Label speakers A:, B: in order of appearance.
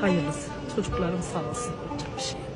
A: Hayırlısı. Çocuklarım sağ olsun. Olacak bir şey.